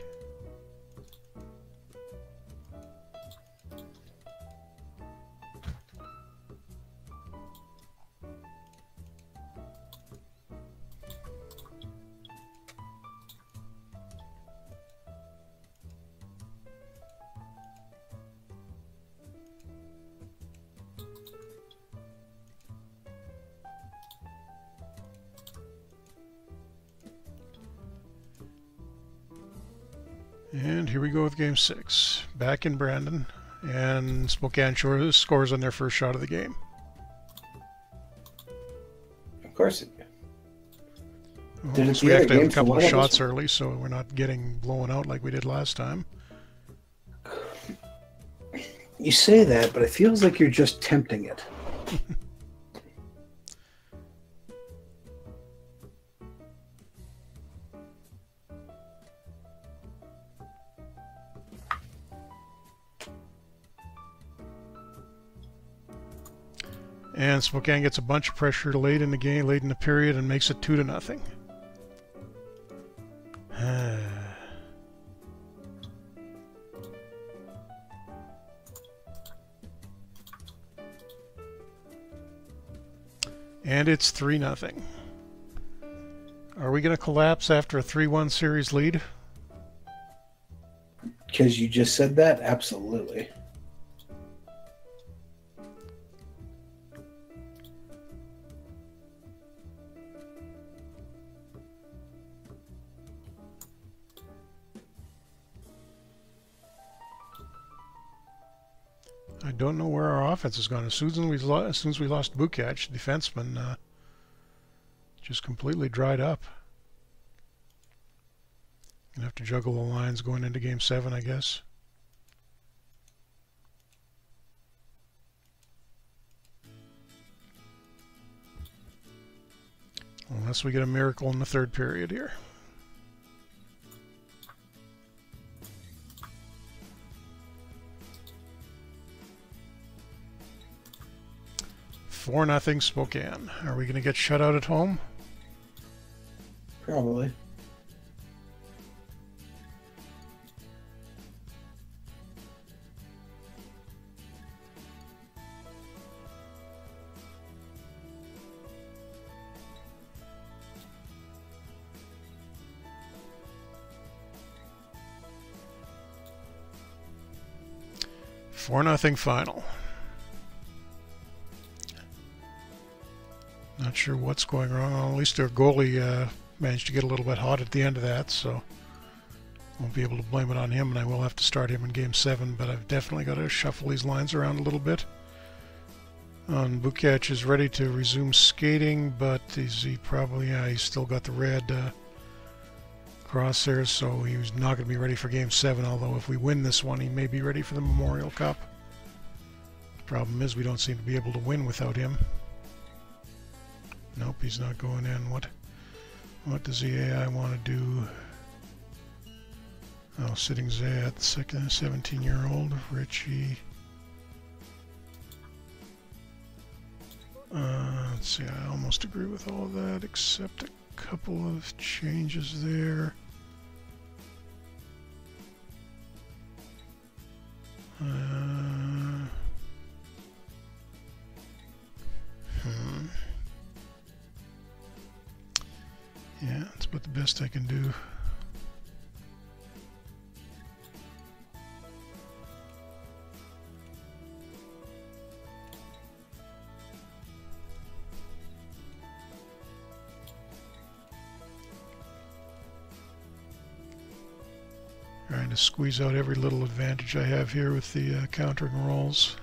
6. Back in Brandon. And Spokane sure scores on their first shot of the game. Of course well, we have to have a couple of shots was... early, so we're not getting blown out like we did last time. You say that, but it feels like you're just tempting it. And Spokane gets a bunch of pressure late in the game, late in the period, and makes it two to nothing. and it's three nothing. Are we going to collapse after a 3-1 series lead? Because you just said that? Absolutely. Don't know where our offense has gone. As soon as we lost, as soon as we lost Bukac, defenseman, uh, just completely dried up. Gonna have to juggle the lines going into Game Seven, I guess. Unless we get a miracle in the third period here. 4 nothing Spokane. Are we going to get shut out at home? Probably. Four nothing final. Not sure what's going wrong. Well, at least their goalie uh, managed to get a little bit hot at the end of that, so won't be able to blame it on him, and I will have to start him in Game 7, but I've definitely got to shuffle these lines around a little bit. On Bukac is ready to resume skating, but is he probably, yeah, he's still got the red uh, crosshairs, so he's not going to be ready for Game 7, although if we win this one, he may be ready for the Memorial Cup. Problem is, we don't seem to be able to win without him. Nope, he's not going in. What what does the AI want to do? Oh, sitting Zayat, second 17-year-old, Richie. Uh, let's see, I almost agree with all of that, except a couple of changes there. Uh, Yeah, that's about the best I can do. Trying to squeeze out every little advantage I have here with the uh, countering rolls.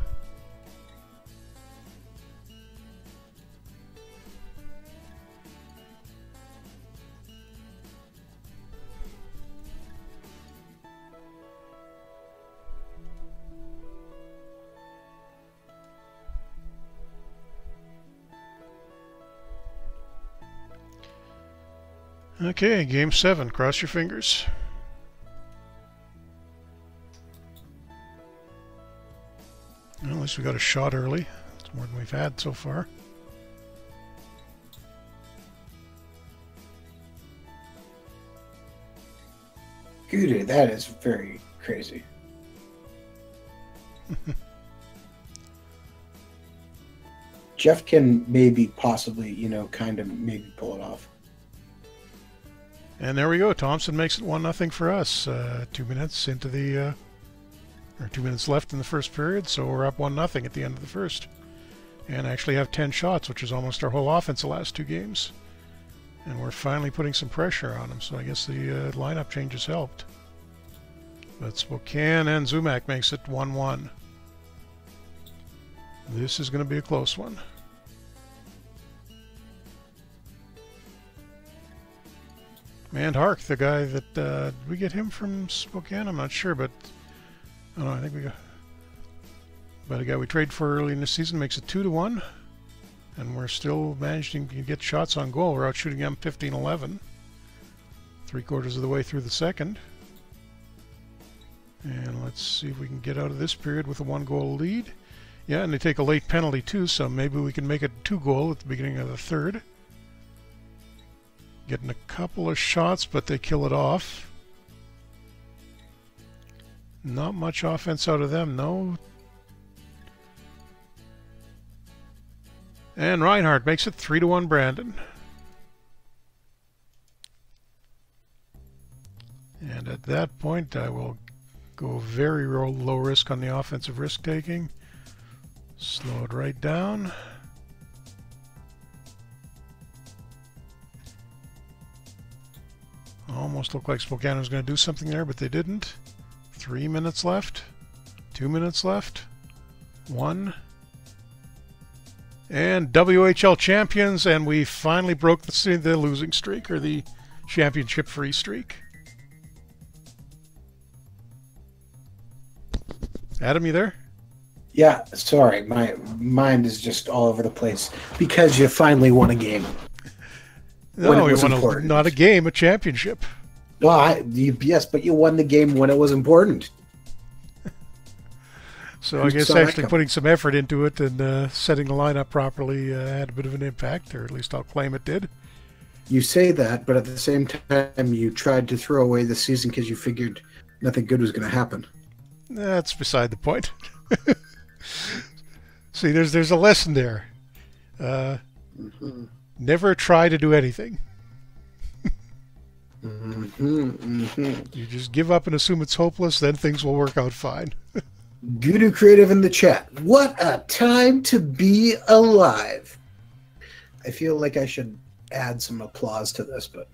Okay, game seven. Cross your fingers. Well, at least we got a shot early. It's more than we've had so far. Gouda, that is very crazy. Jeff can maybe, possibly, you know, kind of maybe pull it off. And there we go. Thompson makes it one nothing for us. Uh, two minutes into the, uh, or two minutes left in the first period, so we're up one nothing at the end of the first, and actually have ten shots, which is almost our whole offense the last two games. And we're finally putting some pressure on them, so I guess the uh, lineup changes helped. But Spokane and Zummack makes it 1-1. This is going to be a close one. And Hark, the guy that uh, we get him from Spokane? I'm not sure, but I don't know. I think we got. But a guy we traded for early in the season makes it two to one, and we're still managing to get shots on goal. We're out shooting them 15-11, three quarters of the way through the second. And let's see if we can get out of this period with a one-goal lead. Yeah, and they take a late penalty too, so maybe we can make it two goal at the beginning of the third. Getting a couple of shots, but they kill it off. Not much offense out of them, no. And Reinhardt makes it 3 to 1 Brandon. And at that point, I will go very low risk on the offensive risk taking. Slow it right down. Almost looked like Spokane was going to do something there, but they didn't. Three minutes left. Two minutes left. One. And WHL champions, and we finally broke the, the losing streak, or the championship free streak. Adam, you there? Yeah, sorry, my mind is just all over the place because you finally won a game. No, we won a, not a game, a championship. Well, I, you, yes, but you won the game when it was important. So I guess actually putting some effort into it and uh, setting the lineup properly uh, had a bit of an impact, or at least I'll claim it did. You say that, but at the same time, you tried to throw away the season because you figured nothing good was going to happen. That's beside the point. See, there's there's a lesson there. Uh, mm-hmm. Never try to do anything. mm-hmm, mm-hmm. You just give up and assume it's hopeless, then things will work out fine. Gudu Creative in the chat. What a time to be alive. I feel like I should add some applause to this, but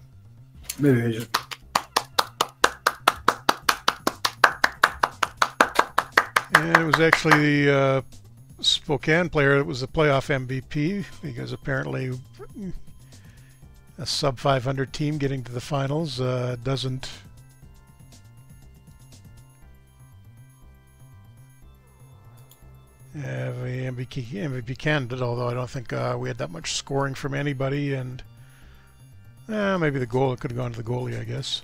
maybe I just. And it was actually the uh, Spokane player that was the playoff MVP because apparently a sub 500 team getting to the finals uh, doesn't have a MVP, MVP candidate, although I don't think uh, we had that much scoring from anybody, and eh, maybe the goal could have gone to the goalie, I guess.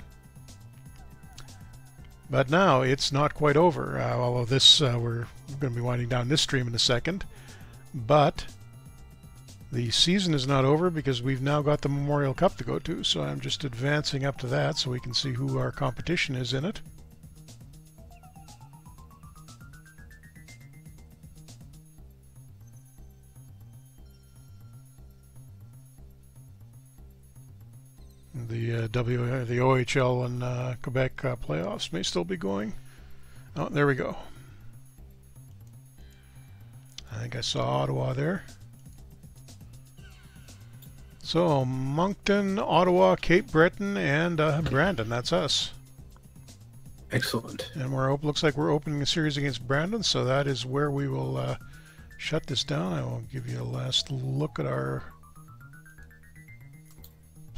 But now it's not quite over, uh, although this uh, we're going to be winding down this stream in a second. But the season is not over because we've now got the Memorial Cup to go to, so I'm just advancing up to that so we can see who our competition is in it. The uh, W, the OHL and uh, Quebec uh, playoffs may still be going. Oh, there we go. I think I saw Ottawa there. So Moncton, Ottawa, Cape Breton, and uh, Brandon. That's us. Excellent. And we're looks like we're opening a series against Brandon, so that is where we will uh, shut this down. I will give you a last look at our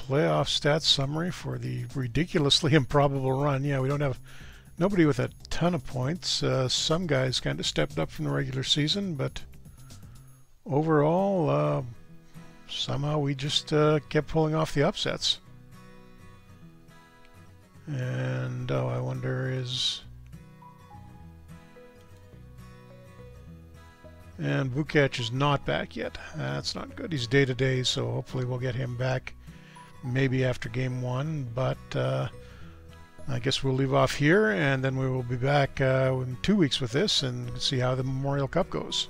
playoff stats summary for the ridiculously improbable run. Yeah, we don't have nobody with a ton of points. Uh, some guys kind of stepped up from the regular season, but overall, uh, somehow we just uh, kept pulling off the upsets. And oh, I wonder is. And Bukac is not back yet. That's not good. He's day to day, so hopefully we'll get him back maybe after game one. But uh, I guess we'll leave off here, and then we will be back uh, in two weeks with this and see how the Memorial Cup goes.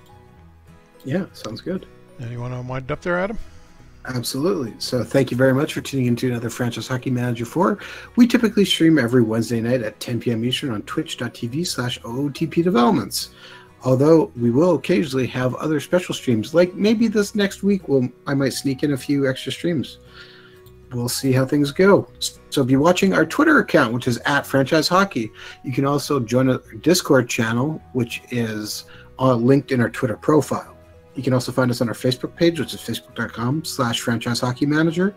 Yeah, sounds good. Anyone want to wind up there, Adam? Absolutely. So thank you very much for tuning into another Franchise Hockey Manager 4. We typically stream every Wednesday night at 10 p.m. Eastern on twitch.tv slash OOTP Developments. Although we will occasionally have other special streams, like maybe this next week we'll, I might sneak in a few extra streams. We'll see how things go. So be watching our Twitter account, which is at Franchise Hockey. You can also join a Discord channel, which is uh, linked in our Twitter profile. You can also find us on our Facebook page, which is facebook.com slash franchise hockey manager.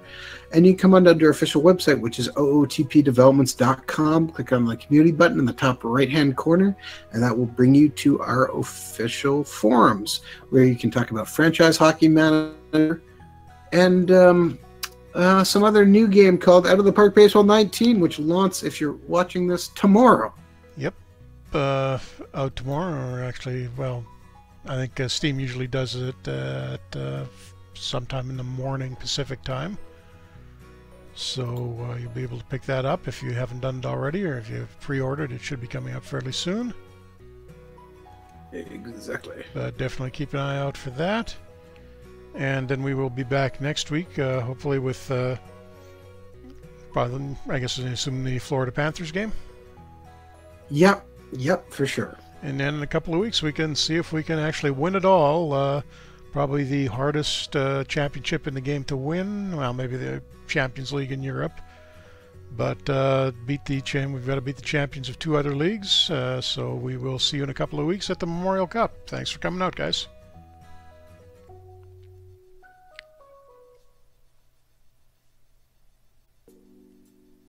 And you can come on under our official website, which is ootpdevelopments.com. Click on the community button in the top right hand corner, and that will bring you to our official forums where you can talk about franchise hockey manager and um, uh, some other new game called Out of the Park Baseball 19, which launches if you're watching this tomorrow. Yep. Uh, out tomorrow, or actually, well, I think uh, Steam usually does it uh, at uh, sometime in the morning Pacific time. So uh, you'll be able to pick that up if you haven't done it already, or if you've pre-ordered, it should be coming up fairly soon. Exactly. But definitely keep an eye out for that. And then we will be back next week, uh, hopefully with, uh, probably, I guess I assume the Florida Panthers game. Yep, yep, for sure and then in a couple of weeks we can see if we can actually win it all. Uh, probably the hardest uh, championship in the game to win. Well, maybe the Champions League in Europe, but uh, beat the champ. We've got to beat the champions of two other leagues. Uh, so we will see you in a couple of weeks at the Memorial Cup. Thanks for coming out, guys.